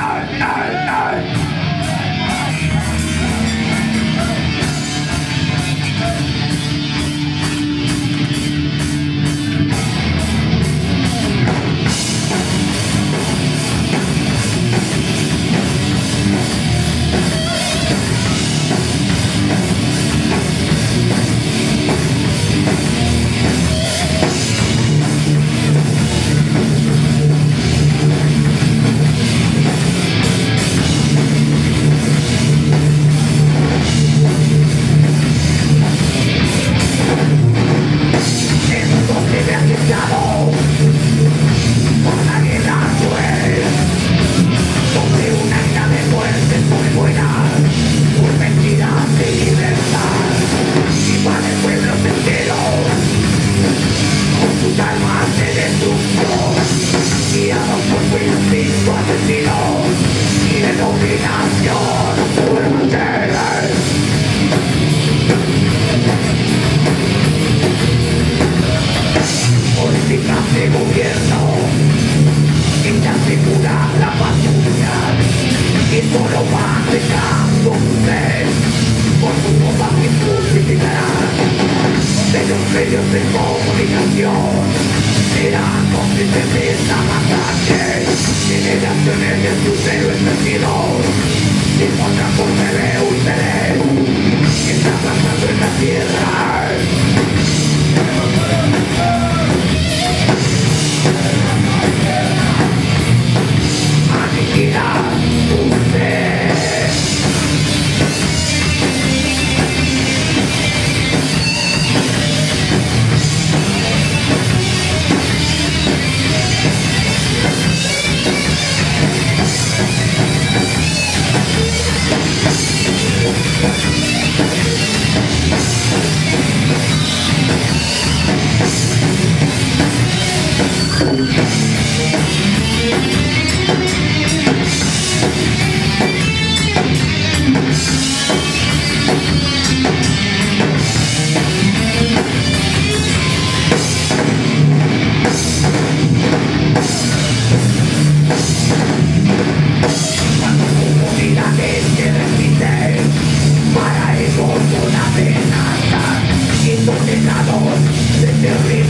Ah! ยังอยู่ในวันนั้นที่เราเด็กพอจากคนไปแล้วแต่